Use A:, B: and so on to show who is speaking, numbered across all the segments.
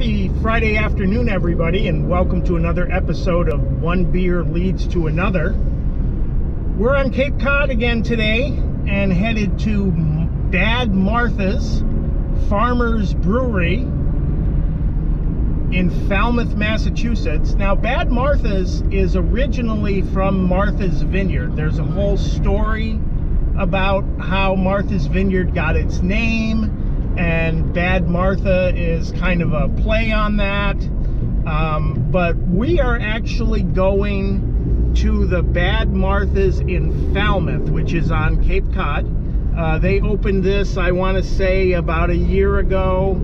A: Happy Friday afternoon, everybody, and welcome to another episode of One Beer Leads to Another. We're on Cape Cod again today and headed to Bad Martha's Farmers Brewery in Falmouth, Massachusetts. Now, Bad Martha's is originally from Martha's Vineyard. There's a whole story about how Martha's Vineyard got its name and Bad Martha is kind of a play on that. Um, but we are actually going to the Bad Martha's in Falmouth, which is on Cape Cod. Uh, they opened this, I want to say, about a year ago.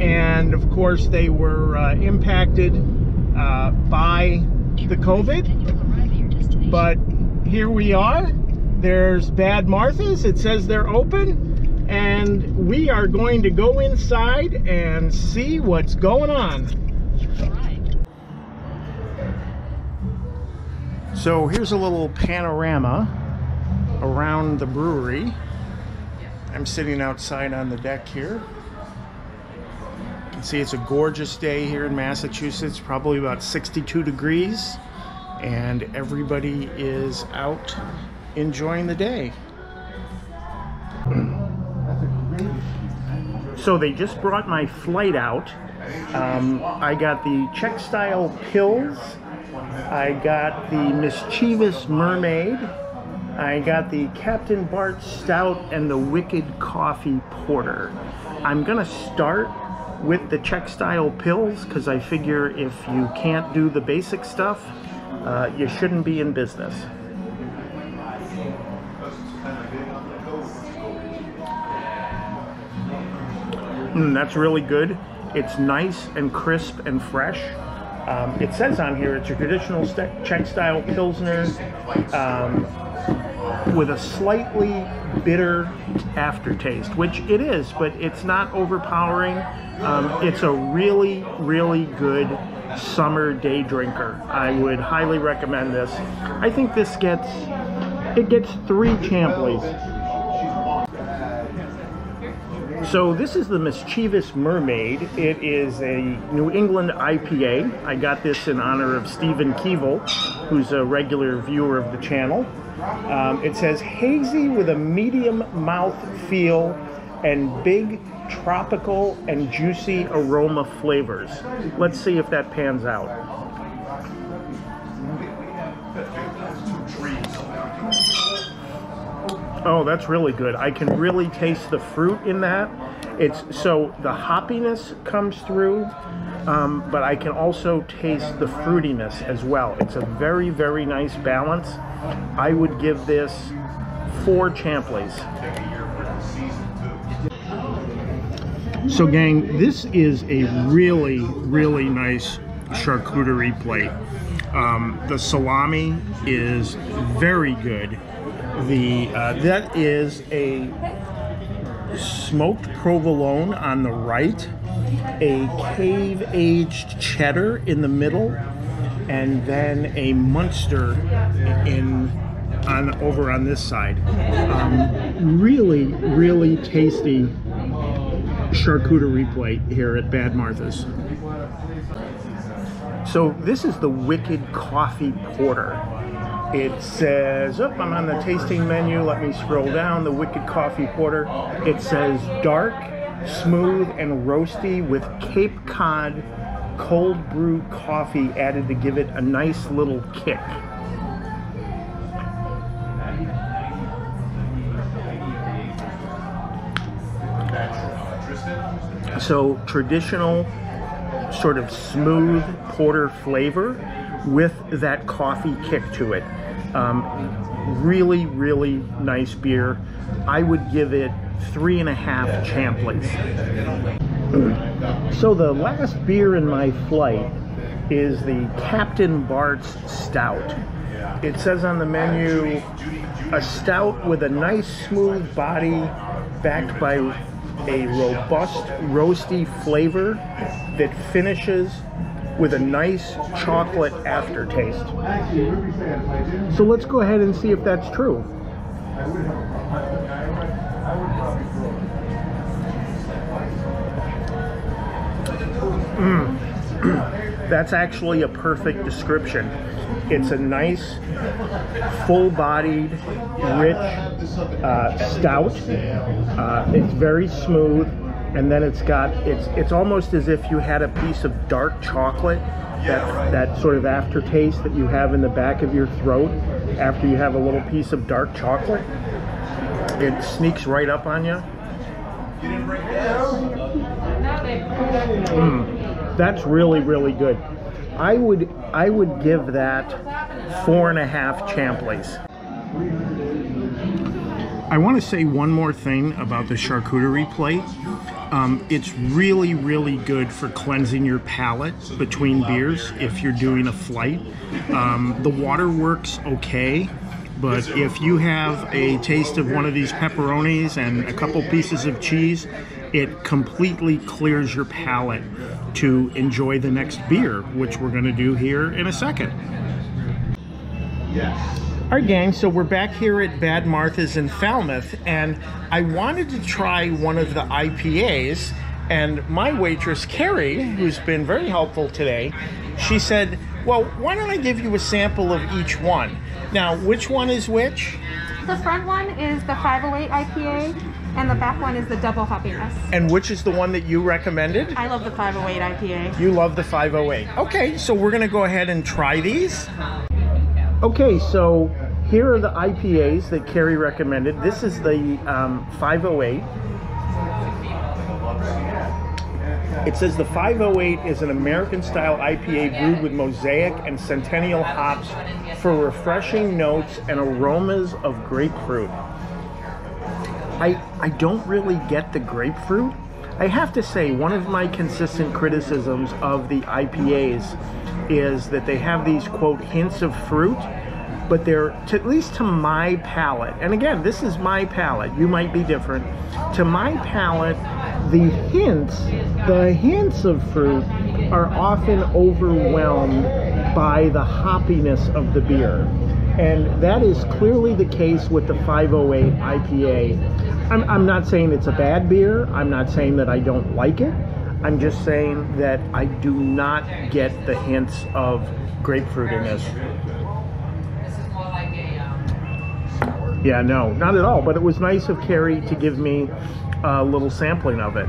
A: And of course, they were uh, impacted uh, by the COVID. But here we are. There's Bad Martha's. It says they're open and we are going to go inside and see what's going on. So here's a little panorama around the brewery. I'm sitting outside on the deck here. You can see it's a gorgeous day here in Massachusetts, probably about 62 degrees, and everybody is out enjoying the day. So they just brought my flight out. Um, I got the Czech style Pils. I got the mischievous mermaid. I got the Captain Bart Stout and the Wicked Coffee Porter. I'm gonna start with the Czech style Pils because I figure if you can't do the basic stuff, uh, you shouldn't be in business. Mm, that's really good. It's nice and crisp and fresh. Um, it says on here it's a traditional Czech style Pilsner um, with a slightly bitter aftertaste, which it is, but it's not overpowering. Um, it's a really, really good summer day drinker. I would highly recommend this. I think this gets, it gets three Champleys. So this is the Mischievous Mermaid. It is a New England IPA. I got this in honor of Stephen Keevil, who's a regular viewer of the channel. Um, it says hazy with a medium mouth feel and big tropical and juicy aroma flavors. Let's see if that pans out. Oh, that's really good. I can really taste the fruit in that. It's so the hoppiness comes through, um, but I can also taste the fruitiness as well. It's a very, very nice balance. I would give this four Champleys. So gang, this is a really, really nice charcuterie plate. Um, the salami is very good. The uh, that is a smoked provolone on the right, a cave aged cheddar in the middle, and then a Munster in on over on this side. Um, really, really tasty charcuterie plate here at Bad Martha's. So this is the Wicked Coffee Porter. It says, oh, I'm on the tasting menu. Let me scroll down. The Wicked Coffee Porter. It says dark, smooth, and roasty with Cape Cod cold brew coffee added to give it a nice little kick. So traditional, sort of smooth porter flavor with that coffee kick to it. Um, really, really nice beer. I would give it three and a half Champleys. So the last beer in my flight is the Captain Bart's Stout. It says on the menu, a stout with a nice smooth body backed by a robust roasty flavor that finishes with a nice chocolate aftertaste. So let's go ahead and see if that's true. Mm. That's actually a perfect description. It's a nice, full-bodied, rich uh, stout. Uh, it's very smooth, and then it's got it's it's almost as if you had a piece of dark chocolate. That that sort of aftertaste that you have in the back of your throat after you have a little piece of dark chocolate. It sneaks right up on you. Mm, that's really really good. I would I would give that four and a half Champleys. I want to say one more thing about the charcuterie plate. Um, it's really, really good for cleansing your palate between beers if you're doing a flight. Um, the water works okay, but if you have a taste of one of these pepperonis and a couple pieces of cheese, it completely clears your palate to enjoy the next beer, which we're going to do here in a second. Yes. Right, gang, so we're back here at Bad Martha's in Falmouth, and I wanted to try one of the IPAs, and my waitress, Carrie, who's been very helpful today, she said, well, why don't I give you a sample of each one? Now, which one is which?
B: The front one is the 508 IPA, and the back one is the double hoppiness.
A: And which is the one that you recommended?
B: I love the 508 IPA.
A: You love the 508. Okay, so we're going to go ahead and try these. Okay, so here are the IPAs that Carrie recommended. This is the um, 508. It says the 508 is an American style IPA brewed with mosaic and centennial hops for refreshing notes and aromas of grapefruit. I, I don't really get the grapefruit. I have to say, one of my consistent criticisms of the IPAs is that they have these, quote, hints of fruit but they're to, at least to my palate and again this is my palate you might be different to my palate the hints the hints of fruit are often overwhelmed by the hoppiness of the beer. And that is clearly the case with the 508 IPA I'm, I'm not saying it's a bad beer. I'm not saying that I don't like it I'm just saying that I do not get the hints of grapefruit in this Yeah, no, not at all. But it was nice of Carrie to give me a little sampling of it.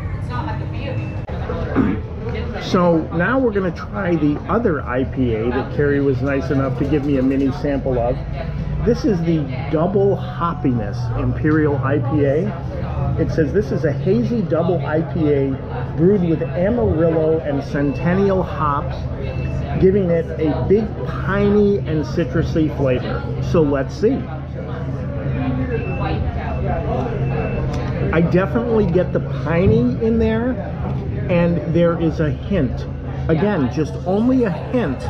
A: so now we're going to try the other IPA that Carrie was nice enough to give me a mini sample of. This is the Double Hoppiness Imperial IPA. It says this is a hazy double IPA brewed with Amarillo and Centennial hops, giving it a big piney and citrusy flavor. So let's see. I definitely get the piney in there, and there is a hint. Again, just only a hint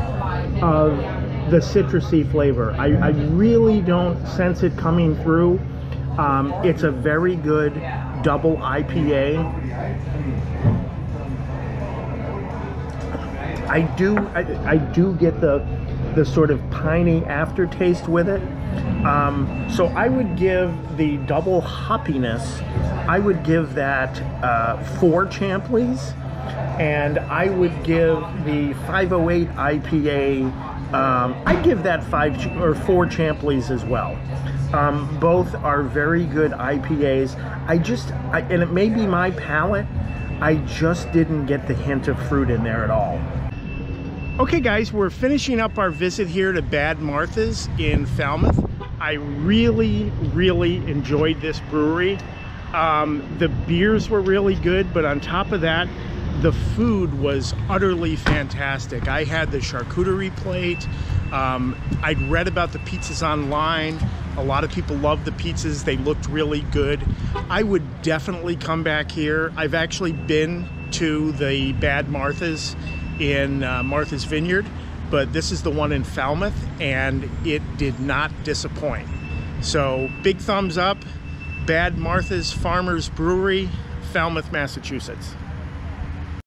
A: of the citrusy flavor. I, I really don't sense it coming through. Um, it's a very good double IPA. I do I, I do get the the sort of piney aftertaste with it. Um, so I would give the double hoppiness, I would give that uh, four Champleys, and I would give the 508 IPA, um, I'd give that five or four Champleys as well. Um, both are very good IPAs. I just, I, and it may be my palate, I just didn't get the hint of fruit in there at all. Okay guys, we're finishing up our visit here to Bad Martha's in Falmouth. I really, really enjoyed this brewery. Um, the beers were really good, but on top of that, the food was utterly fantastic. I had the charcuterie plate. Um, I'd read about the pizzas online. A lot of people loved the pizzas. They looked really good. I would definitely come back here. I've actually been to the Bad Martha's in uh, Martha's Vineyard but this is the one in Falmouth and it did not disappoint. So big thumbs up, Bad Martha's Farmers Brewery, Falmouth, Massachusetts.